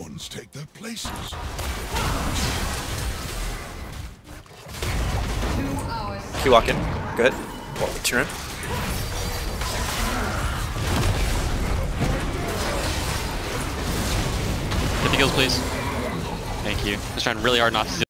ones take their places. Q walk in. Good. Well, turn. Get the kills, please. Thank you. Just trying really hard not to